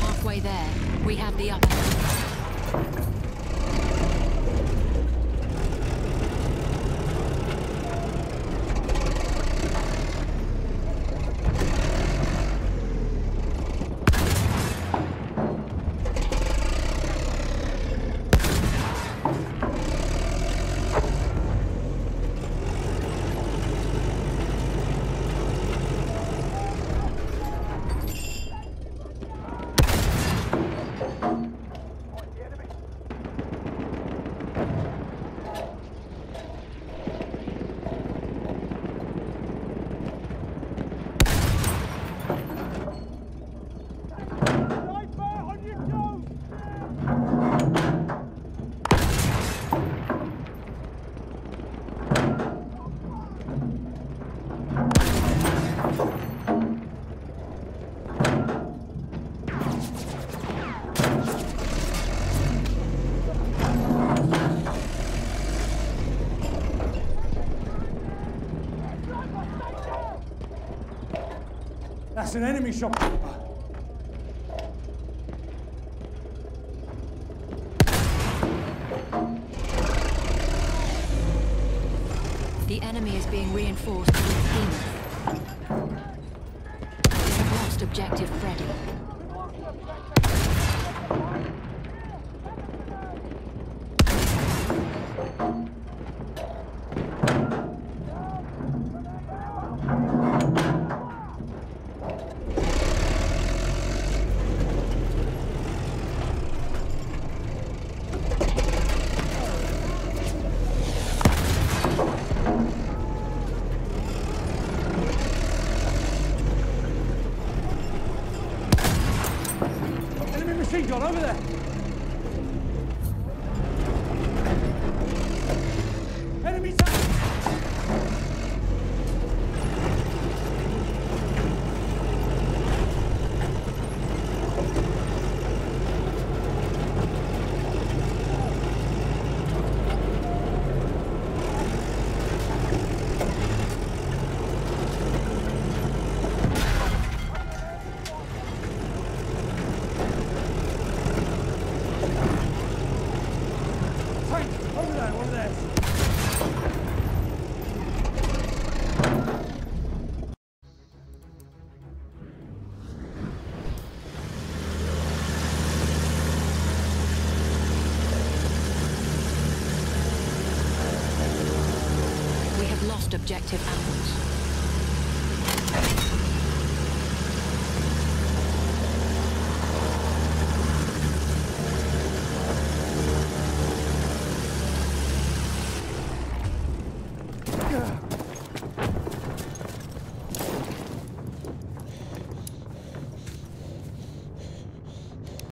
Halfway there, we have the upper That's an enemy shopkeeper. The enemy is being reinforced with Demon. We have lost objective Freddy. Machine gun over there. Enemy tank. Tank over there, one of theirs. We have lost objective Apples.